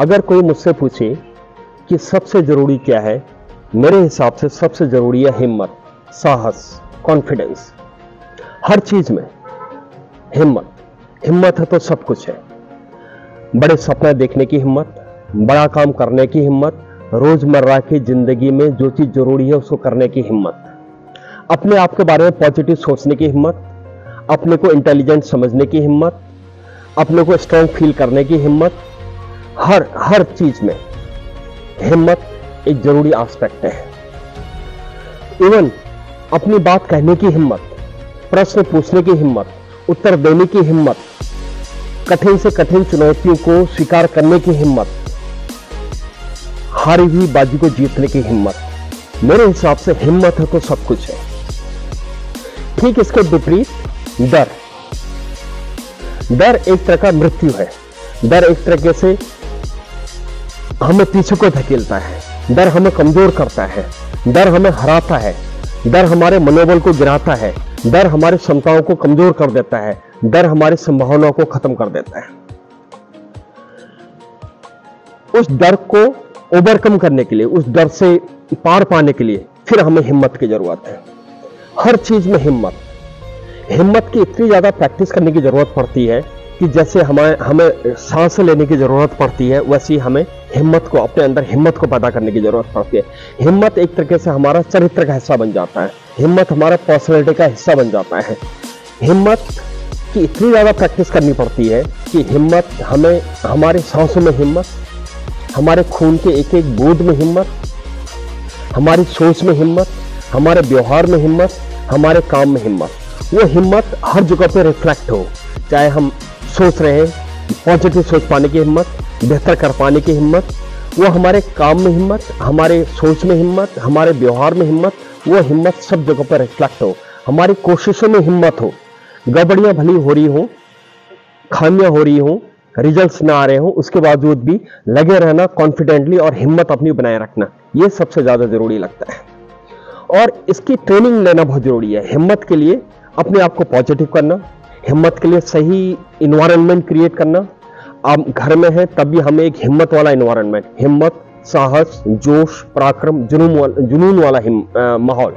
अगर कोई मुझसे पूछे कि सबसे ज़रूरी क्या है, मेरे हिसाब से सबसे ज़रूरी है हिम्मत, साहस कॉन्फिडेंस हर चीज़ में हिम्मत। हिम्मत है तो सब कुछ है। बड़े सपने देखने की हिम्मत, बड़ा काम करने की हिम्मत, रोज़मर्रा की ज़िंदगी में जो चीज़ ज़रूरी है उसको करने की हिम्मत। अपने आप के बारे में पॉजिटिव सोचने की हिम्मत, अपने को इंटेलिजेंट समझने की हिम्मत, अपने को स्ट्रांग फील करने की हिम्मत हर हर चीज़ में हिम्मत एक ज़रूरी एस्पेक्ट है। इवन अपनी बात कहने की हिम्मत, प्रश्न पूछने की हिम्मत, उत्तर देने की हिम्मत, कठिन से कठिन चुनौतियों को स्वीकार करने की हिम्मत, हारी हुई बाजी को जीतने की हिम्मत, मेरे हिसाब से हिम्मत है तो सब कुछ है। ठीक इसके विपरीत, डर। डर एक तरह का मृत्यु है। डर एक तरीके से हमें पीछे को धकेलता है। डर हमें कमज़ोर करता है। डर हमें हराता है। डर हमारे मनोबल को गिराता है। डर हमारी क्षमताओं को कमज़ोर कर देता है। डर हमारी संभावनाओं को खत्म कर देता है। उस डर को ओवरकम करने के लिए, उस डर से पार पाने के लिए फिर हमें हिम्मत की ज़रूरत है। हर चीज़ में हिम्मत। हिम्मत की इतनी ज़्यादा प्रैक्टिस करने की ज़रूरत पड़ती है कि जैसे हमें हमें सांस लेने की ज़रूरत पड़ती है, वैसी हमें हिम्मत को, अपने अंदर हिम्मत को पैदा करने की ज़रूरत पड़ती है। हिम्मत एक तरीके से हमारा चरित्र का हिस्सा बन जाता है। हिम्मत हमारा पर्सनैलिटी का हिस्सा बन जाता है। हिम्मत की इतनी ज़्यादा प्रैक्टिस करनी पड़ती है कि हिम्मत हमें, हमारे सांसों में हिम्मत, हमारे खून के एक एक बूंद में हिम्मत, हमारी सोच में हिम्मत, हमारे व्यवहार में हिम्मत, हमारे काम में हिम्मत। वो हिम्मत हर जगह पे रिफ्लेक्ट हो। चाहे हम सोच रहे हैं पॉजिटिव सोच पाने की हिम्मत बेहतर कर पाने की हिम्मत, वो हमारे काम में हिम्मत, हमारे सोच में हिम्मत, हमारे व्यवहार में हिम्मत, वो हिम्मत सब जगह पर रिफ्लेक्ट हो। हमारी कोशिशों में हिम्मत हो। गड़बड़ियाँ भली हो रही हो, खामियाँ हो रही हो रिजल्ट्स ना आ रहे हो, उसके बावजूद भी लगे रहना कॉन्फिडेंटली और हिम्मत अपनी बनाए रखना, ये सबसे ज़्यादा ज़रूरी लगता है। और इसकी ट्रेनिंग लेना बहुत ज़रूरी है। हिम्मत के लिए अपने आप को पॉजिटिव करना, हिम्मत के लिए सही इन्वायरमेंट क्रिएट करना आप घर में हैं तब भी हमें एक हिम्मत वाला इन्वायरमेंट हिम्मत साहस जोश पराक्रम जुनून वाला जुनून वाला माहौल।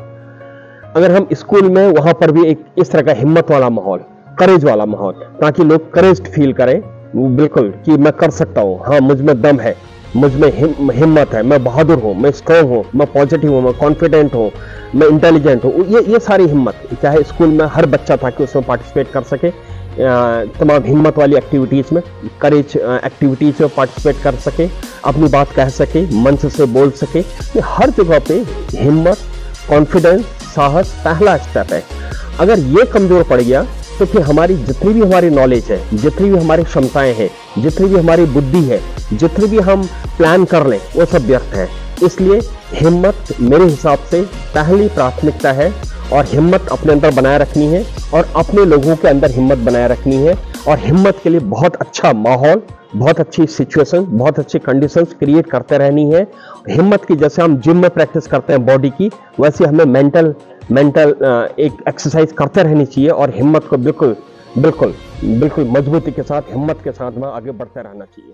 अगर हम स्कूल में वहाँ पर भी एक इस तरह का हिम्मत वाला माहौल करेज वाला माहौल ताकि लोग करेज फील करें बिल्कुल कि मैं कर सकता हूँ। हाँ मुझमें दम है मुझमें हिम, हिम्मत है मैं बहादुर हूँ मैं स्ट्रांग हूँ मैं पॉजिटिव हूँ मैं कॉन्फिडेंट हूँ मैं इंटेलिजेंट हूँ। ये ये सारी हिम्मत चाहे स्कूल में हर बच्चा था कि उसमें पार्टिसिपेट कर सके तमाम हिम्मत वाली एक्टिविटीज़ में करेज एक्टिविटीज़ में पार्टिसिपेट कर सके, अपनी बात कह सके मंच से बोल सके। ये हर जगह पे हिम्मत कॉन्फिडेंस साहस पहला स्टेप है। अगर ये कमज़ोर पड़ गया तो फिर हमारी जितनी भी हमारी नॉलेज है, जितनी भी हमारी क्षमताएँ हैं, जितनी भी हमारी बुद्धि है, जितनी भी हम प्लान कर लें, वो सब व्यर्थ है। इसलिए हिम्मत मेरे हिसाब से पहली प्राथमिकता है। और हिम्मत अपने अंदर बनाए रखनी है और अपने लोगों के अंदर हिम्मत बनाए रखनी है और हिम्मत के लिए बहुत अच्छा माहौल, बहुत अच्छी सिचुएशन बहुत अच्छी कंडीशंस क्रिएट करते रहनी है। हिम्मत की, जैसे हम जिम में प्रैक्टिस करते हैं बॉडी की, वैसे हमें मेंटल मेंटल एक एक्सरसाइज करते रहनी चाहिए और हिम्मत को बिल्कुल बिल्कुल बिल्कुल मजबूती के साथ, हिम्मत के साथ में आगे बढ़ते रहना चाहिए।